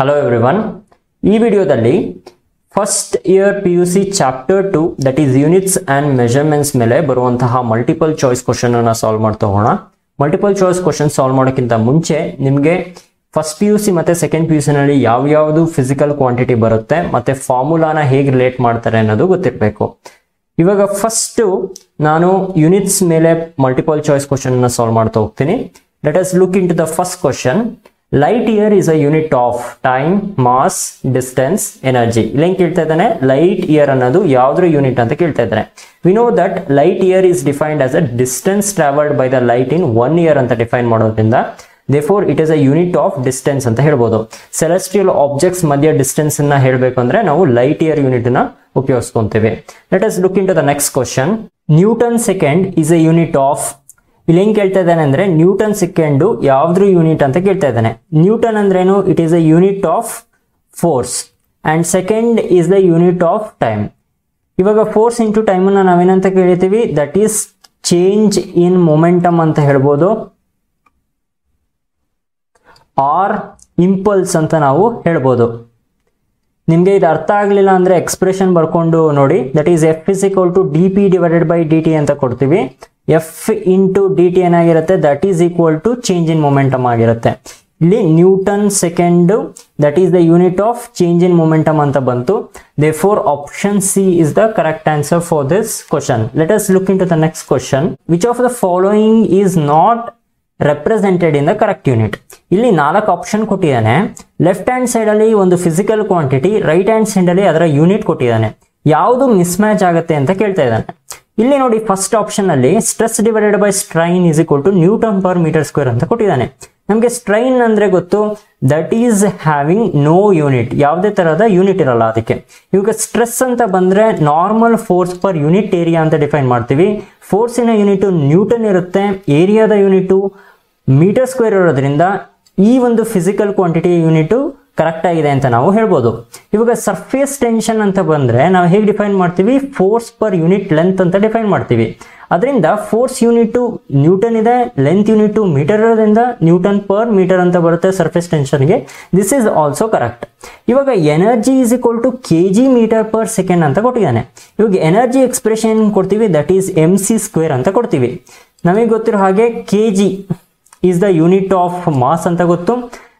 Hello everyone ಈ ವಿಡಿಯೋದಲ್ಲಿ first year P U C chapter two that is units and measurements ಮೇಲೆ ಬರುವಂತಹ multiple choice question ಅನ್ನು solve ಮಾಡ್ತಾ ಹೋಗೋಣ. ಮಲ್ಟಿಪಲ್ ಚಾಯ್ಸ್ ಕ್ವಶನ್ ಸಾಲ್ವ್ ಮಾಡೋಕ್ಕಿಂತ ಮುಂಚೆ ನಿಮಗೆ ಫಸ್ಟ್ ಪಿ ಯು ಸಿ ಮತ್ತು ಸೆಕೆಂಡ್ ಪಿ ಯು ಸಿನಲ್ಲಿ ಯಾವ್ಯಾವುದು ಫಿಸಿಕಲ್ ಕ್ವಾಂಟಿಟಿ ಬರುತ್ತೆ ಮತ್ತು ಫಾರ್ಮುಲಾನ ಹೇಗೆ ರಿಲೇಟ್ ಮಾಡ್ತಾರೆ ಅನ್ನೋದು ಗೊತ್ತಿರಬೇಕು. ಇವಾಗ ಫಸ್ಟು ನಾನು ಯೂನಿಟ್ಸ್ ಮೇಲೆ ಮಲ್ಟಿಪಲ್ ಚಾಯ್ಸ್ ಕ್ವಶನ್ ಅನ್ನು ಸಾಲ್ವ್ ಮಾಡ್ತಾ ಹೋಗ್ತೀನಿ. Let us look into the first question light year is a unit of time mass distance energy ಇಲ್ಲೇನ್ ಕೇಳ್ತಾ ಇದ್ದಾನೆ? ಲೈಟ್ ಇಯರ್ ಅನ್ನೋದು ಯಾವ್ದ್ರ ಯೂನಿಟ್ ಅಂತ ಕೇಳ್ತಾ ಇದ್ದಾನೆ. We know that light year is defined as a distance travelled by the light in one year ಅಂತ define ಮಾಡೋದ್ರಿಂದ therefore it is a unit of distance ಅಂತ ಹೇಳ್ಬೋದು. ಸೆಲೆಸ್ಟ್ರಿಯಲ್ ಆಬ್ಜೆಕ್ಟ್ಸ್ ಮಧ್ಯ ಡಿಸ್ಟೆನ್ಸ್ ಅನ್ನ ಹೇಳಬೇಕು ಅಂದ್ರೆ ನಾವು ಲೈಟ್ ಇಯರ್ ಯೂನಿಟ್ನ ಉಪಯೋಗಿಸ್ಕೊಂತೇವೆ. Let us look into the next question newton second is a unit of ಇಲ್ಲಿ ಏನ್ ಕೇಳ್ತಾ ಇದ್ದಾನೆ ಅಂದ್ರೆ ನ್ಯೂಟನ್ ಸೆಕೆಂಡ್ ಯಾವ್ದ್ರ ಯೂನಿಟ್ ಅಂತ ಕೇಳ್ತಾ ಇದ್ದಾನೆ. ನ್ಯೂಟನ್ ಅಂದ್ರೇನು it is a unit of force and second is the unit of time ಇವಾಗ ಫೋರ್ಸ್ ಇಂಟು ಟೈಮನ್ನ ನಾವೇನಂತ ಕೇಳಿತೀವಿ that is change in momentum ಅಂತ ಹೇಳ್ಬೋದು. ಆರ್ ಇಂಪಲ್ಸ್ ಅಂತ ನಾವು ಹೇಳ್ಬೋದು. ನಿಮಗೆ ಇದು ಅರ್ಥ ಆಗಲಿಲ್ಲ ಅಂದರೆ ಎಕ್ಸ್ಪ್ರೆಷನ್ ಬರ್ಕೊಂಡು ನೋಡಿ. That is F is equal to D P divided by D T ಅಂತ ಕೊಡ್ತೀವಿ. ಎಫ್ ಇಂಟು ಡಿ ಟಿ ಏನಾಗಿರುತ್ತೆ that is equal to change in momentum ಆಗಿರುತ್ತೆ. ಇಲ್ಲಿ newton second that is the unit of change in momentum ಅಂತ ಬಂತು. Therefore option C is the correct answer for this question let us look into the next question which of the following is not represented in the correct unit ಇಲ್ಲಿ ನಾಲ್ಕು option ಕೊಟ್ಟಿದ್ದಾನೆ. Left hand side ಅಲ್ಲಿ ಒಂದು physical quantity right hand side ಅಲ್ಲಿ ಅದರ unit ಕೊಟ್ಟಿದ್ದಾನೆ. ಯಾವುದು miss match ಆಗುತ್ತೆ ಅಂತ ಕೇಳ್ತಾ ಇದ್ದಾನೆ. ಇಲ್ಲಿ ನೋಡಿ ಫಸ್ಟ್ ಆಪ್ಷನ್ ಅಲ್ಲಿ stress divided by strain is equal to newton per metre square ಅಂತ ಕೊಟ್ಟಿದ್ದಾನೆ. ನಮಗೆ ಸ್ಟ್ರೈನ್ ಅಂದ್ರೆ ಗೊತ್ತು? That is having no unit ಯಾವುದೇ ತರಹದ ಯೂನಿಟ್ ಇರಲ್ಲ ಅದಕ್ಕೆ. ಇವಾಗ ಸ್ಟ್ರೆಸ್ ಅಂತ ಬಂದ್ರೆ normal force per unit area ಅಂತ ಡಿಫೈನ್ ಮಾಡ್ತೀವಿ. ಫೋರ್ಸಿನ ಯೂನಿಟ್ ನ್ಯೂಟನ್ ಇರುತ್ತೆ ಏರಿಯಾದ ಯೂನಿಟ್ ಮೀಟರ್ ಸ್ಕ್ವೇರ್ ಇರೋದ್ರಿಂದ ಈ ಒಂದು ಫಿಸಿಕಲ್ ಕ್ವಾಂಟಿಟಿ ಯೂನಿಟ್ ಕರೆಕ್ಟ್ ಆಗಿದೆ ಅಂತ ನಾವು ಹೇಳ್ಬೋದು. ಇವಾಗ ಸರ್ಫೇಸ್ ಟೆನ್ಷನ್ ಅಂತ ಬಂದ್ರೆ ನಾವು ಹೇಗೆ ಡಿಫೈನ್ ಮಾಡ್ತೀವಿ? ಫೋರ್ಸ್ ಪರ್ ಯೂನಿಟ್ ಲೆಂತ್ ಅಂತ ಡಿಫೈನ್ ಮಾಡ್ತೀವಿ. ಅದರಿಂದ ಫೋರ್ಸ್ ಯೂನಿಟು ನ್ಯೂಟನ್ ಇದೆ ಲೆಂತ್ ಯೂನಿಟು ಮೀಟರ್ ಇರೋದ್ರಿಂದ ನ್ಯೂಟನ್ ಪರ್ ಮೀಟರ್ ಅಂತ ಬರುತ್ತೆ ಸರ್ಫೇಸ್ ಟೆನ್ಷನ್ಗೆ ದಿಸ್ ಈಸ್ ಆಲ್ಸೋ ಕರೆಕ್ಟ್ ಇವಾಗ energy is equal to K G metre per second ಅಂತ ಕೊಟ್ಟಿದ್ದಾನೆ. ಇವಾಗ ಎನರ್ಜಿ ಎಕ್ಸ್ಪ್ರೆಷನ್ ಕೊಡ್ತೀವಿ? That is M C square ಅಂತ ಕೊಡ್ತೀವಿ. ನಮಗೆ ಗೊತ್ತಿರೋ ಹಾಗೆ K G is the unit of mass ಅಂತ ಗೊತ್ತು.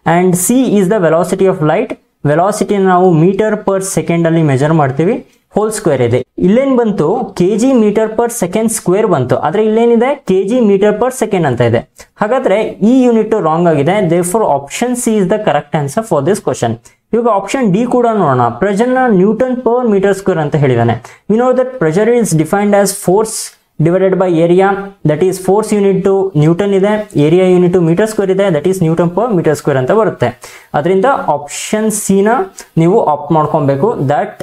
And C is the velocity of light velocity ನಾವು ಮೀಟರ್ ಪರ್ ಸೆಕೆಂಡ್ ಅಲ್ಲಿ ಮೆಜರ್ ಮಾಡ್ತೀವಿ. ಹೋಲ್ ಸ್ಕ್ವೇರ್ ಇದೆ. ಇಲ್ಲೇನು ಬಂತು? K G metre per second square ಬಂತು. ಆದರೆ ಇಲ್ಲೇನಿದೆ? K G metre per second ಅಂತ ಇದೆ. ಹಾಗಾದ್ರೆ ಈ ಯೂನಿಟ್ ರಾಂಗ್ ಆಗಿದೆ. Therefore option C is the correct answer for this question ಇವಾಗ ಆಪ್ಷನ್ ಡಿ ಕೂಡ ನೋಡೋಣ. ಪ್ರೆಷರ್ನ ನ್ಯೂಟನ್ ಪರ್ ಮೀಟರ್ ಸ್ಕ್ವೇರ್ ಅಂತ ಹೇಳಿದಾನೆ. We know that pressure is defined as force divided by area that is force unit newton ಇದೆ area unit metre square ಇದೆ that is newton per metre square ಅಂತ ಬರುತ್ತೆ. ಅದರಿಂದ ಆಪ್ಷನ್ ಸಿನ ನೀವು opt ಮಾಡ್ಕೊಬೇಕು. That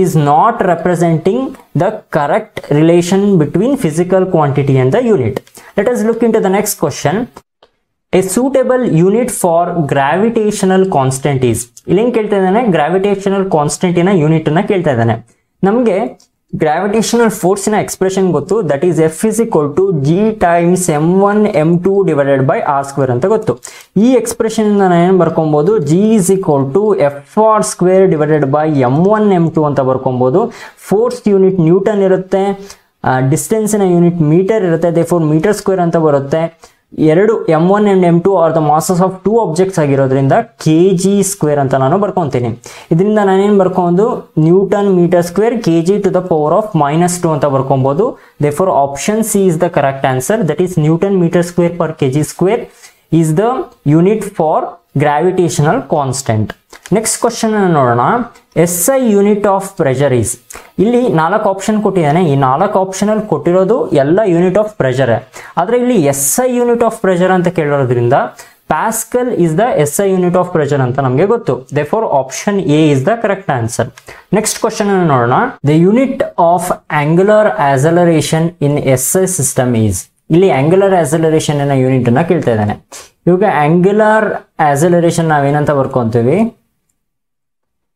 is not representing the correct relation between physical quantity and the unit let us look into the next question a suitable unit for gravitational constant is ಇಲ್ಲಿ ಕೇಳ್ತಾ ಇದ್ದಾನೆ? Gravitational ಕಾನ್ಸ್ಟೆಂಟಿನ unit ಅನ್ನ ಕೇಳ್ತಾ ಇದ್ದಾನೆ. ನಮಗೆ ಗ್ರಾವಿಟೇಷನಲ್ ಫೋರ್ಸಿನ expression ಗೊತ್ತು. That is F is equal to G times M one M two divided by R square ಅಂತ ಗೊತ್ತು. ಈ ಎಕ್ಸ್ಪ್ರೆಷನ್ ನಾನು ಏನು ಬರ್ಕೊಬೋದು? G is equal to F R square divided by M one M two ಅಂತ ಬರ್ಕೊಬೋದು. Force unit newton ಇರುತ್ತೆ. ಡಿಸ್ಟೆನ್ಸಿನ unit metre ಇರುತ್ತೆ. ದೇ ಫೋರ್ ಮೀಟರ್ ಸ್ಕ್ವೇರ್ ಅಂತ ಬರುತ್ತೆ. ಎರಡು M one and M two are the masses of two objects ಆಗಿರೋದ್ರಿಂದ K G square ಅಂತ ನಾನು ಬರ್ಕೊತೀನಿ. ಇದರಿಂದ ನಾನೇನು ಬರ್ಕೊಂಡು newton metre square K G to the power of minus two ಅಂತ ಬರ್ಕೊಬೋದು. Therefore option C is the correct answer that is newton metre square per K G square is the unit for gravitational constant next question ನೋಡೋಣ. S I unit of pressure is ಇಲ್ಲಿ ನಾಲ್ಕು option ಕೊಟ್ಟಿದ್ದಾನೆ. ಈ ನಾಲ್ಕು option ಅಲ್ಲಿ ಕೊಟ್ಟಿರೋದು ಎಲ್ಲ unit of pressure ಆದ್ರೆ ಇಲ್ಲಿ S I unit of pressure ಅಂತ ಕೇಳಿರೋದ್ರಿಂದ pascal is the S I unit of pressure ಅಂತ ನಮಗೆ ಗೊತ್ತು. Therefore option A is the correct answer next question ನೋಡೋಣ. The unit of angular acceleration in S I system is ಇಲ್ಲಿ angular acceleration unit ಅನ್ನ ಕೇಳ್ತಾ ಇದ್ದಾನೆ. ಇವಾಗ ಆಂಗ್ಯುಲರ್ ಆಸಲರೇಷನ್ ನಾವೇನಂತ ಬರ್ಕೊಂತೀವಿ?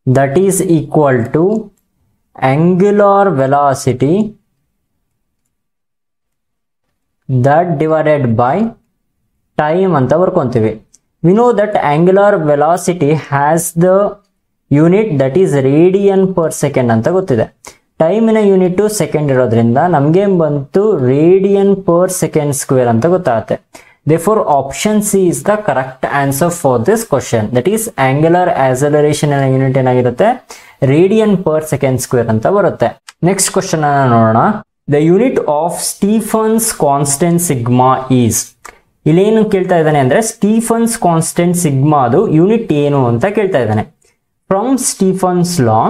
That is equal to angular velocity that divided by time ಅಂತ ಬರ್ಕೊಂತೀವಿ. We know that angular velocity has the unit that is radian per second ಅಂತ ಗೊತ್ತಿದೆ. ಟೈಮಿನ unit second ಇರೋದ್ರಿಂದ ನಮಗೆ ಬಂತು? ರೇಡಿಯನ್ ಪರ್ ಸೆಕೆಂಡ್ ಸ್ಕ್ವೇರ್ ಅಂತ ಗೊತ್ತಾಗುತ್ತೆ. Therefore option C is the correct answer for this question that is angular acceleration unit ಏನಾಗಿರುತ್ತೆ? Radian per second square ಅಂತ ಬರುತ್ತೆ. ನೆಕ್ಸ್ಟ್ ಕ್ವಶನ್ ಅನ್ನ ನೋಡೋಣ. The unit of Stefan's constant sigma is ಇಲ್ಲೇನು ಕೇಳ್ತಾ ಇದ್ದಾನೆ ಅಂದ್ರೆ ಸ್ಟೀಫನ್ಸ್ ಕಾನ್ಸ್ಟೆಂಟ್ ಸಿಗ್ಮಾದು ಯೂನಿಟ್ ಏನು ಅಂತ ಕೇಳ್ತಾ ಇದ್ದಾನೆ. From Stefan's law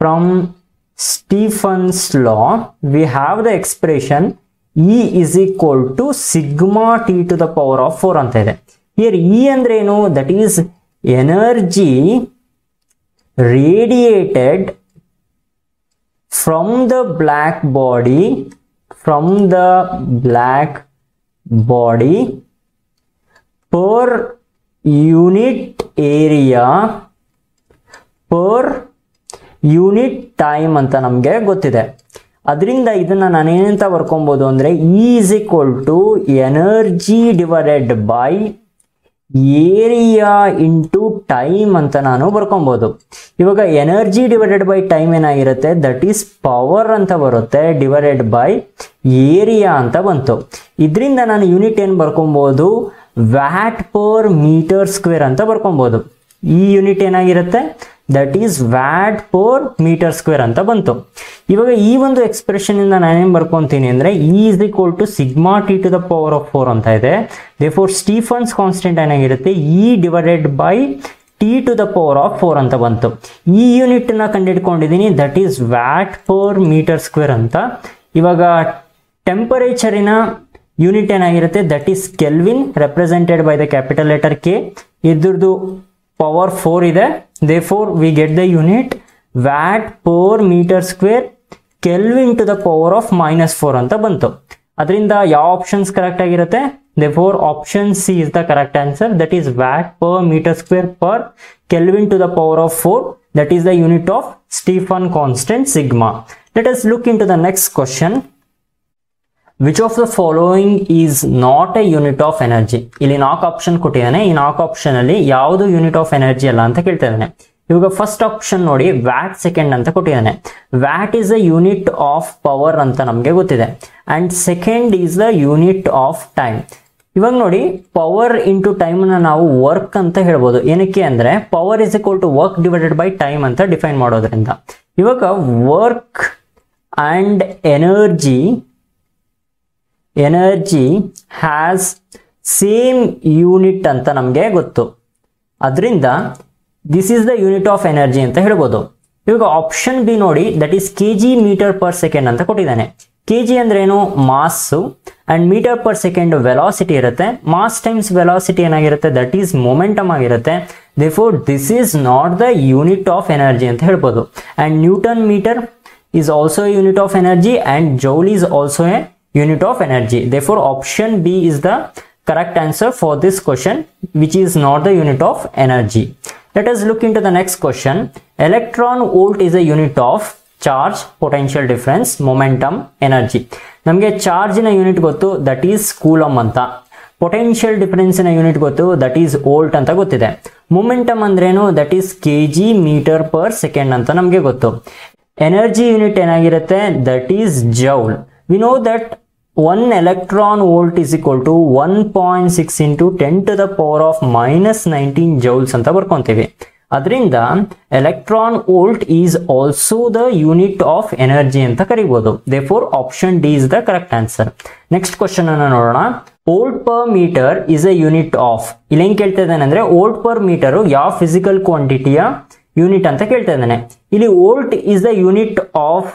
from Stefan's law we have the expression E is equal to sigma T to the power of four ಅಂತ ಇದೆ. ಇಯರ್ ಇ ಅಂದ್ರೆ ಏನು? That is energy radiated from the black body from the black body per unit area per unit time ಅಂತ ನಮಗೆ ಗೊತ್ತಿದೆ. ಅದರಿಂದ ಇದನ್ನು ನಾನೇನಂತ ಬರ್ಕೊಬೋದು ಅಂದರೆ is equal to energy divided by area into time ಅಂತ ನಾನು ಬರ್ಕೊಬೋದು. ಇವಾಗ ಎನರ್ಜಿ ಡಿವೈಡೆಡ್ ಬೈ ಟೈಮ್ ಏನಾಗಿರುತ್ತೆ? ದಟ್ ಈಸ್ ಪವರ್ ಅಂತ ಬರುತ್ತೆ. ಡಿವೈಡೆಡ್ ಬೈ ಏರಿಯಾ ಅಂತ ಬಂತು. ಇದರಿಂದ ನಾನು ಯೂನಿಟ್ ಏನು ಬರ್ಕೊಬೋದು? ವ್ಯಾಟ್ ಪರ್ ಮೀಟರ್ ಸ್ಕ್ವೇರ್ ಅಂತ ಬರ್ಕೊಬೋದು. ಈ ಯೂನಿಟ್ ಏನಾಗಿರುತ್ತೆ? That is watt per metre square ಅಂತ ಬಂತು. ಇವಾಗ ಈ ಒಂದು ಎಕ್ಸ್ಪ್ರೆಷನ್ ಇಂದ ನಾನೇನು ಬರ್ಕೊಂತೀನಿ ಅಂದ್ರೆ is equal to sigma T to the power of four ಅಂತ ಇದೆ. ದೇ ಫೋರ್ ಸ್ಟೀಫನ್ಸ್ ಕಾನ್ಸ್ಟೆಂಟ್ ಏನಾಗಿರುತ್ತೆ? E divided by T to the power of four ಅಂತ ಬಂತು. ಈ ಯೂನಿಟ್ನ ಕಂಡಿಡ್ಕೊಂಡಿದ್ದೀನಿ that is watt per metre square ಅಂತ. ಇವಾಗ ಟೆಂಪರೇಚರಿನ ಯೂನಿಟ್ ಏನಾಗಿರುತ್ತೆ? That is kelvin represented by the capital letter K ಇದ್ರದ್ದು ಪವರ್ ಫೋರ್ ಇದೆ therefore we get the unit watt per metre square kelvin to the power of minus four ಅಂತ ಬಂತು ಅದರಿಂದ ಯಾವ ಆಪ್ಷನ್ಸ್ ಕರೆಕ್ಟ್ ಆಗಿರುತ್ತೆ therefore option C is the correct answer that is watt per metre square per kelvin to the power of four that is the unit of Stefan constant sigma let us look into the next question Which of the following is not a unit of energy ಇಲ್ಲಿ ನಾಲ್ಕು option ಕೊಟ್ಟಿದ್ದಾನೆ. ಈ ನಾಲ್ಕು option ಅಲ್ಲಿ ಯಾವುದು unit of energy ಅಲ್ಲ ಅಂತ ಕೇಳ್ತಾ ಇದ್ದಾನೆ. ಇವಾಗ ಫಸ್ಟ್ ಆಪ್ಷನ್ ನೋಡಿ ವ್ಯಾಟ್ ಸೆಕೆಂಡ್ ಅಂತ ಕೊಟ್ಟಿದ್ದಾನೆ. Watt is a unit of power ಅಂತ ನಮಗೆ ಗೊತ್ತಿದೆ. And second is the unit of time ಇವಾಗ ನೋಡಿ ಪವರ್ ಇಂಟು ಟೈಮ್ನ ನಾವು ವರ್ಕ್ ಅಂತ ಹೇಳ್ಬೋದು. ಏನಕ್ಕೆ ಅಂದ್ರೆ power is equal to work divided by time ಅಂತ ಡಿಫೈನ್ ಮಾಡೋದ್ರಿಂದ. ಇವಾಗ work and energy energy has same unit ಅಂತ ನಮಗೆ ಗೊತ್ತು. ಅದರಿಂದ this is the unit of energy ಅಂತ ಹೇಳ್ಬೋದು. ಇವಾಗ ಆಪ್ಷನ್ ಬಿ ನೋಡಿ that is K G metre per second ಅಂತ ಕೊಟ್ಟಿದ್ದಾನೆ. ಕೆ ಜಿ ಅಂದ್ರೆ ಏನು? Mass and metre per second velocity ಇರುತ್ತೆ. ಮಾಸ್ ಟೈಮ್ಸ್ ವೆಲಾಸಿಟಿ ಏನಾಗಿರುತ್ತೆ? ದಟ್ ಈಸ್ ಮೊಮೆಂಟಮ್ ಆಗಿರುತ್ತೆ. For this is not the unit of energy ಅಂತ ಹೇಳ್ಬೋದು. And newton metre is also unit of energy and joule is also a unit of energy. Therefore, option B is the correct answer for this question, which is not the unit of energy. Let us look into the next question. Electron volt is a unit of charge, potential difference, momentum, energy. namge charge ನಮಗೆ ಚಾರ್ಜಿನ unit ಗೊತ್ತು that is coulomb ಅಂತ potential ಡಿಫರೆನ್ಸಿನ unit ಗೊತ್ತು that is volt ಅಂತ ಗೊತ್ತಿದೆ momentum ಅಂದ್ರೇನು that that is kg meter per second anta namge ಗೊತ್ತು Energy unit ಏನಾಗಿರುತ್ತೆ that is joule. We know that volt is equal to one point six into ten to the power of minus nineteen joules ಅಂತ ಬರ್ಕೊಂತೀವಿ. ಅದರಿಂದ electron volt is also the unit of energy ಅಂತ ಕರಿಬಹುದು therefore option D is the correct answer next question ಅನ್ನು ನೋಡೋಣ. Volt per metre is a unit of ಇಲ್ಲಿ ಹೆಂಗ್ ಕೇಳ್ತಾ ಇದ್ದಾನೆ ಅಂದ್ರೆ ವೋಲ್ಟ್ ಪರ್ ಮೀಟರ್ ಯಾವ ಫಿಸಿಕಲ್ ಕ್ವಾಂಟಿಟಿಯ ಯೂನಿಟ್ ಅಂತ ಕೇಳ್ತಾ ಇದ್ದಾನೆ. ಇಲ್ಲಿ volt is the unit of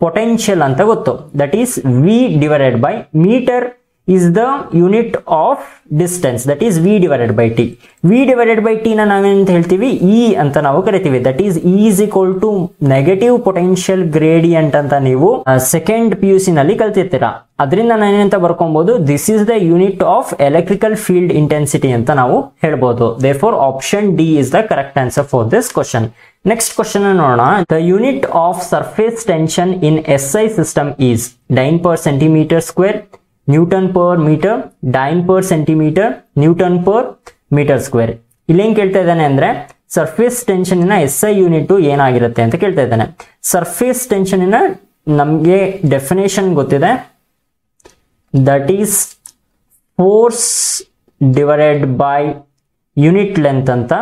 potential ಅಂತ ಗೊತ್ತು. That is V divided by metre is the unit of distance. That is v divided by t. V divided by t ನ ನಾವೇನಂತ ಹೇಳ್ತೀವಿ? E ಅಂತ ನಾವು ಕರಿತೀವಿ. That is e is equal to negative potential gradient ಅಂತ ನೀವು second P U C ನಲ್ಲಿ ಕಲ್ತಿರ್ತೀರಾ. ಅದರಿಂದ ನಾನೇನಂತ ಬರ್ಕೊಬಹುದು this is the unit of electrical field intensity ಅಂತ ನಾವು ಹೇಳ್ಬೋದು. Therefore option D is the correct answer for this question next question ನೋಡೋಣ. The unit of surface tension in S I system is dyne per centimetre square newton per metre dyne per centimetre newton per metre square ಇಲ್ಲಿ ಹೇಳ್ತಾ ಕೇಳ್ತಾ ಇದ್ದಾನೆ ಅಂದ್ರೆ surface ಟೆನ್ಷನ್ನ S I unit ಏನಾಗಿರುತ್ತೆ ಅಂತ ಕೇಳ್ತಾ ಇದ್ದಾನೆ. ಸರ್ಫೇಸ್ ಟೆನ್ಷನ್ನ ನಮಗೆ ಡೆಫಿನೇಷನ್ ಗೊತ್ತಿದೆ. That is force divided by unit length ಅಂತ.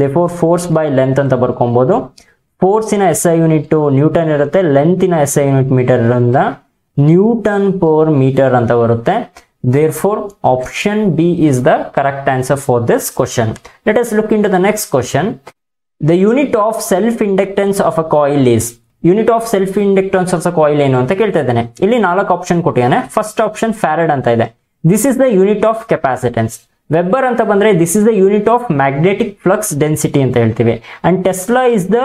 Therefore force by length ಅಂತ ಬರ್ಕೊಬೋದು. ಫೋರ್ಸಿನ ಎಸ್ ಐ ಯೂನಿಟ್ ನ್ಯೂಟನ್ ಇರುತ್ತೆ ಲೆಂತಿನ S I unit metre newton per metre ಅಂತ ಬರುತ್ತೆ. Therefore option B is the correct answer for this question let us look into the next question the unit of self inductance of a coil is unit of self inductance of a coil ಏನು ಅಂತ ಕೇಳ್ತಾ ಇದ್ದಾನೆ. ಇಲ್ಲಿ ನಾಲ್ಕು option ಕೊಟ್ಟಿದ್ದಾನೆ. First option farad ಅಂತ ಇದೆ. This is the unit of capacitance weber ಅಂತ ಬಂದ್ರೆ this is the unit of magnetic flux density ಅಂತ ಹೇಳ್ತೀವಿ. And tesla is the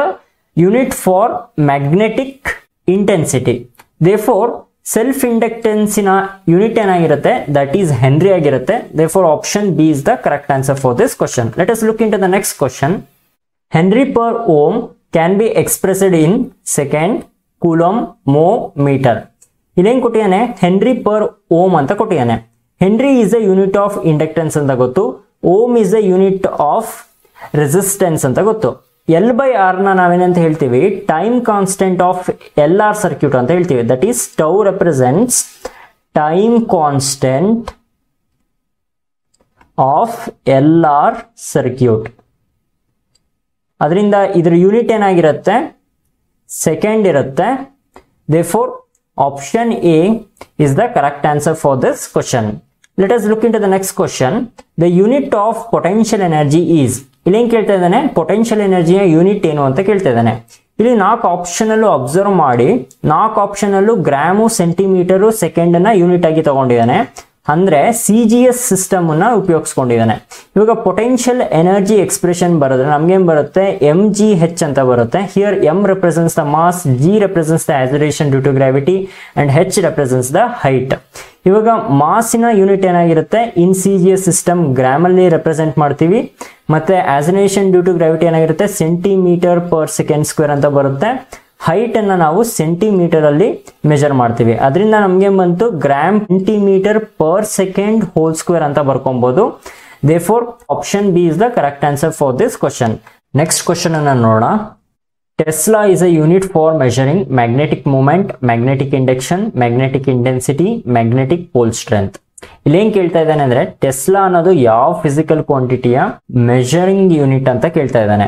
unit for magnetic intensity therefore self ಇಂಡಕ್ಟೆನ್ಸಿನ unit ಏನಾಗಿರುತ್ತೆ? ದಟ್ ಈಸ್ ಹೆನ್ರಿ ಆಗಿರುತ್ತೆ. Therefore option B is the correct answer for this question let us look into the next question henry per ohm can be expressed in second coulomb ಮೋ metre ಇಲ್ಲೇನ್ ಕೊಟ್ಟಿದ್ದಾನೆ? Henry per ohm ಅಂತ ಕೊಟ್ಟಿದ್ದಾನೆ. Henry is a unit of inductance ಅಂತ ಗೊತ್ತು. Ohm is a unit of resistance ಅಂತ ಗೊತ್ತು. L by ಆರ್ನ ನಾವೇನಂತ ಹೇಳ್ತೀವಿ? Time constant of L R circuit ಅಂತ ಹೇಳ್ತೀವಿ. That is tau represents time constant of L R circuit ಅದರಿಂದ ಇದರ ಯೂನಿಟ್ ಏನಾಗಿರುತ್ತೆ? ಸೆಕೆಂಡ್ ಇರುತ್ತೆ. Therefore option A is the correct answer for this question let us look into the next question the unit of potential energy is ಇಲ್ಲಿ ಏನ್ ಕೇಳ್ತಾ ಇದ್ದಾನೆ? Potential ಎನರ್ಜಿಯ unit ಏನು ಅಂತ ಕೇಳ್ತಾ ಇದ್ದಾನೆ. ಇಲ್ಲಿ ನಾಲ್ಕು ಆಪ್ಷನ್ ಅಲ್ಲೂ ಅಬ್ಸರ್ವ್ ಮಾಡಿ, ನಾಲ್ಕು ಆಪ್ಷನ್ ಅಲ್ಲೂ ಗ್ರಾಮು ಸೆಂಟಿಮೀಟರು ಸೆಕೆಂಡ್ ಅನ್ನ ಯೂನಿಟ್ ಆಗಿ ತಗೊಂಡಿದ್ದಾನೆ. ಅಂದ್ರೆ ಸಿ ಜಿ ಎಸ್ ಸಿಸ್ಟಮ್ ಉಪಯೋಗಿಸ್ಕೊಂಡಿದ್ದಾನೆ. ಇವಾಗ ಪೊಟೆನ್ಷಿಯಲ್ ಎನರ್ಜಿ ಎಕ್ಸ್ಪ್ರೆಷನ್ ಬರೋದ್ರೆ ನಮ್ಗೇನ್ ಬರುತ್ತೆ? ಎಂ ಜಿ ಹೆಚ್ ಅಂತ ಬರುತ್ತೆ. Here M represents the mass G represents the acceleration due to gravity and H represents the height ಇವಾಗ ಮಾಸಿನ ಯೂನಿಟ್ ಏನಾಗಿರುತ್ತೆ? In C G S system ಗ್ರಾಮಲ್ಲಿ represent ಮಾಡ್ತೀವಿ. ಮತ್ತೆ ಆಸನೇಷನ್ ಡ್ಯೂ ಟು ಗ್ರಾವಿಟಿ ಏನಾಗಿರುತ್ತೆ? Centimetre per second square ಅಂತ ಬರುತ್ತೆ. Height ಅನ್ನ ನಾವು ಸೆಂಟಿಮೀಟರ್ ಅಲ್ಲಿ ಮೆಜರ್ ಮಾಡ್ತೀವಿ. ಅದರಿಂದ ನಮಗೆ ಬಂತು? Gram centimetre per second whole square ಅಂತ ಬರ್ಕೊಬಹುದು therefore option B is the correct answer for this question next question ಅನ್ನು ನೋಡೋಣ. Tesla is a unit for measuring magnetic moment magnetic induction magnetic intensity magnetic pole strength ಇಲ್ಲೇನ್ ಕೇಳ್ತಾ ಇದ್ದಾನೆ ಅಂದ್ರೆ Tesla ಅನ್ನೋದು ಯಾವ physical ಕ್ವಾಂಟಿಟಿಯ measuring unit ಅಂತ ಕೇಳ್ತಾ ಇದ್ದಾನೆ.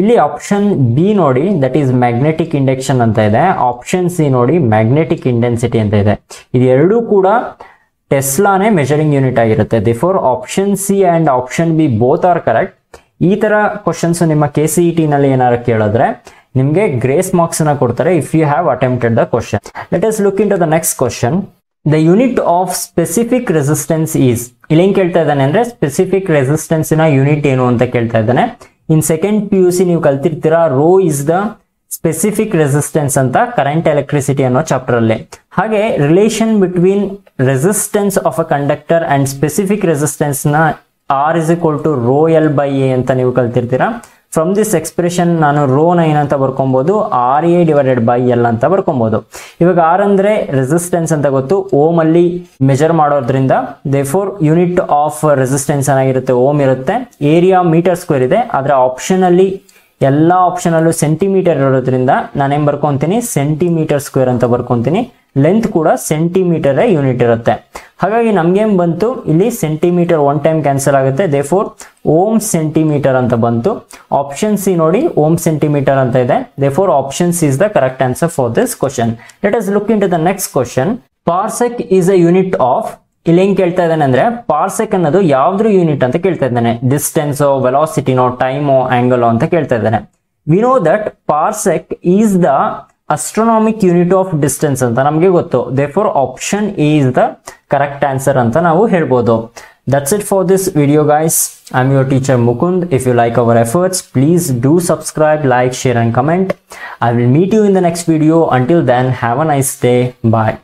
ಇಲ್ಲಿ ಆಪ್ಷನ್ ಬಿ ನೋಡಿ ದಟ್ ಈಸ್ ಮ್ಯಾಗ್ನೆಟಿಕ್ ಇಂಡಕ್ಷನ್ ಅಂತ ಇದೆ. ಆಪ್ಷನ್ ಸಿ ನೋಡಿ ಮ್ಯಾಗ್ನೆಟಿಕ್ ಇಂಟೆನ್ಸಿಟಿ ಅಂತ ಇದೆ. ಇದು ಎರಡೂ ಕೂಡ ಟೆಸ್ಲಾನೇ ಮೆಜರಿಂಗ್ ಯೂನಿಟ್ ಆಗಿರುತ್ತೆ. Therefore option C and option B both are correct ಈ ತರ ಕ್ವಶನ್ಸ್ ನಿಮ್ಮ ಕೆ ಸಿ ಇ ಟಿ ನಲ್ಲಿ ಏನಾದ್ರು ಕೇಳಿದ್ರೆ, ನಿಮಗೆ ಗ್ರೇಸ್ ಮಾರ್ಕ್ಸ್ ಅನ್ನ ಕೊಡ್ತಾರೆ if you have attempted the question let us look into the next question the unit of specific resistance is ಇಲ್ಲಿ ಏನ್ ಕೇಳ್ತಾ ಇದ್ದಾನೆ ಅಂದ್ರೆ ಸ್ಪೆಸಿಫಿಕ್ ರೆಸಿಸ್ಟೆನ್ಸ್ನ ಯೂನಿಟ್ ಏನು ಅಂತ ಕೇಳ್ತಾ ಇದ್ದಾನೆ. In second P U C ನೀವು ಕಲ್ತಿರ್ತೀರಾ, rho is the specific resistance ಅಂತ ಕರೆಂಟ್ ಎಲೆಕ್ಟ್ರಿಸಿಟಿ ಅನ್ನೋ ಚಾಪ್ಟರ್ ಅಲ್ಲಿ ಹಾಗೆ relation between resistance of a conductor and specific ರೆಸಿಸ್ಟೆನ್ಸ್ನ R is equal to rho L by A ಅಂತ ನೀವು ಕಲ್ತಿರ್ತೀರಾ. ಫ್ರಮ್ ದಿಸ್ ಎಕ್ಸ್ಪ್ರೆಷನ್ ನಾನು rho ನ ಏನಂತ ಬರ್ಕೊಬಹುದು R A divided by L ಅಂತ ಬರ್ಕೊಬಹುದು ಇವಾಗ ಆರ್ ಅಂದ್ರೆ ರೆಸಿಸ್ಟೆನ್ಸ್ ಅಂತ ಗೊತ್ತು. ಓಮ್ ಅಲ್ಲಿ ಮೆಜರ್ ಮಾಡೋದ್ರಿಂದ therefore unit of resistance ಏನಾಗಿರುತ್ತೆ? ಓಮ್ ಇರುತ್ತೆ. ಏರಿಯಾ ಮೀಟರ್ ಸ್ಕ್ವೇರ್ ಇದೆ. ಆದ್ರೆ ಆಪ್ಷನ್ ಅಲ್ಲಿ, ಎಲ್ಲ ಆಪ್ಷನ್ ಅಲ್ಲೂ ಸೆಂಟಿಮೀಟರ್ ಇರೋದ್ರಿಂದ ನಾನೇನ್ ಬರ್ಕೊಂತೀನಿ? ಸೆಂಟಿಮೀಟರ್ ಸ್ಕ್ವೇರ್ ಅಂತ ಬರ್ಕೊಂತೀನಿ. ಲೆಂತ್ ಕೂಡ ಸೆಂಟಿಮೀಟರ್ ಯೂನಿಟ್ ಇರುತ್ತೆ. ಹಾಗಾಗಿ ನಮ್ಗೇನ್ ಬಂತು? ಇಲ್ಲಿ ಸೆಂಟಿಮೀಟರ್ ಒನ್ ಟೈಮ್ ಕ್ಯಾನ್ಸಲ್ ಆಗುತ್ತೆ. ದೇ ಫೋರ್ ಓಮ್ ಸೆಂಟಿಮೀಟರ್ ಅಂತ ಬಂತು. ಆಪ್ಷನ್ ಸಿ ನೋಡಿ, ಓಮ್ ಸೆಂಟಿಮೀಟರ್ ಅಂತ ಇದೆ. Therefore option C is the correct answer for this question let us look into the next question parsec is a unit of ಇಲ್ಲಿ ಹೆಂಗ್ ಕೇಳ್ತಾ ಇದ್ದಾನೆ ಅಂದ್ರೆ ಪಾರ್ಸೆಕ್ ಅನ್ನೋದು ಯಾವ್ದ್ರ ಯೂನಿಟ್ ಅಂತ ಕೇಳ್ತಾ ಇದ್ದಾನೆ. ಡಿಸ್ಟೆನ್ಸ್ ವೆಲಾಸಿಟಿನೋ ಟೈಮೋ ಆಂಗಲೋ ಅಂತ ಕೇಳ್ತಾ ಇದ್ದಾನೆ. We know that parsec is the astronomic unit of distance ಅಂತ ನಮಗೆ ಗೊತ್ತು. Therefore option is the correct answer ಅಂತ ನಾವು ಹೇಳ್ಬೋದು. That's it for this video guys. I'm your teacher Mukund. If you like our efforts, please do subscribe, like, share and comment. I will meet you in the next video. Until then, have a nice day. Bye.